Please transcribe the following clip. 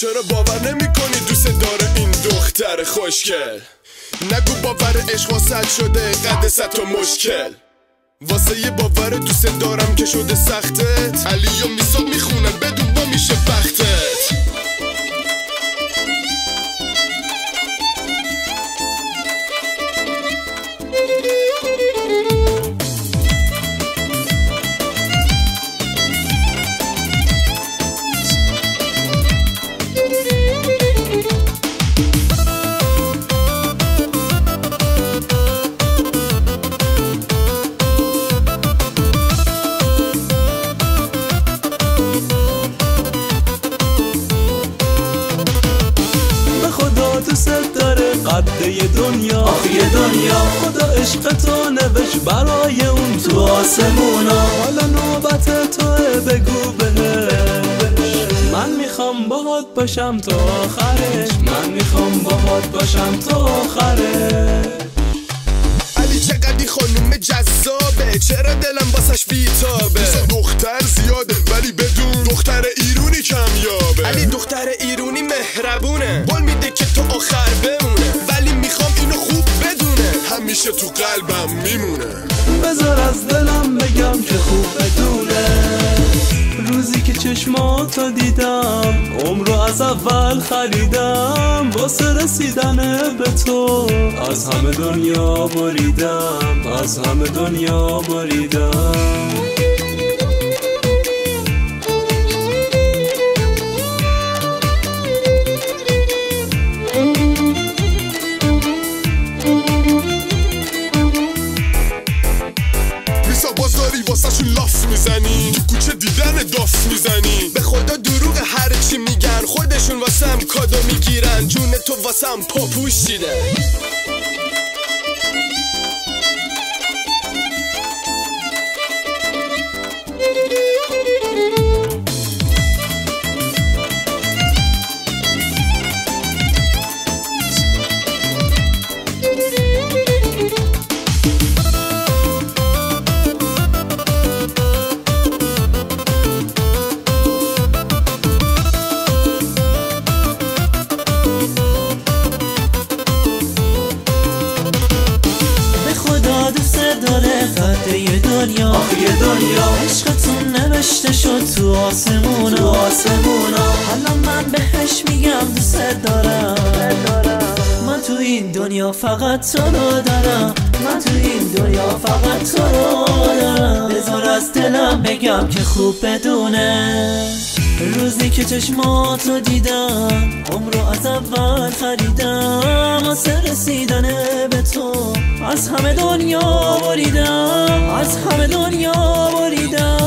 چرا باور نمی کنی دوست داره این دختر خوشگل نگو باور عشق واسد شده قد ست و مشکل. واسه یه باور دوست دارم که شده سختت علی و میسا می‌خونن بدون با میشه قده دنیا. آخی دنیا. خدا عشق تو نوشت برای اون تو آسمونا. حالا نوبت توه بگو بهش. من می‌خوام باهات باشم تا آخرش. من می‌خوام باهات باشم تا آخرش. علی چقدی خانوم چرا دلم باسش بیتابه؟ دختر زیاده ولی بدون. دختر ایرونی کمیابه. علی دختر ایرونی مهربونه. قول میده که تو آخر بمونه. ولی می‌خوام اینو خوب بدونه. همیشه تو قلبم میمونه. بذار از دلم بگم که خوب بدونه. روزی که چشماتو دیدم از اول خریدم واسه رسیدن به تو. از همه دنیا بریدم از همه دنیا بریدم می‌زنی تو کوچه دیدن داف می‌زنی. جون تو واسم پاپوشیدن به قده دنیا. آخی دنیا. عشقتون نوشته شد تو آسمونا. تو آسمونا. حالا من بهش میگم دوست دارم. من تو این دنیا فقط تو رو دارم. من تو این دنیا فقط تو رو دارم. بذار از دلم بگم که خوب بدونه. روزی که چشماتو دیدم عمرو از اول خریدم. واسه رسیدن به تو. از همه دنیا بریدم. از همه دنیا بریدم.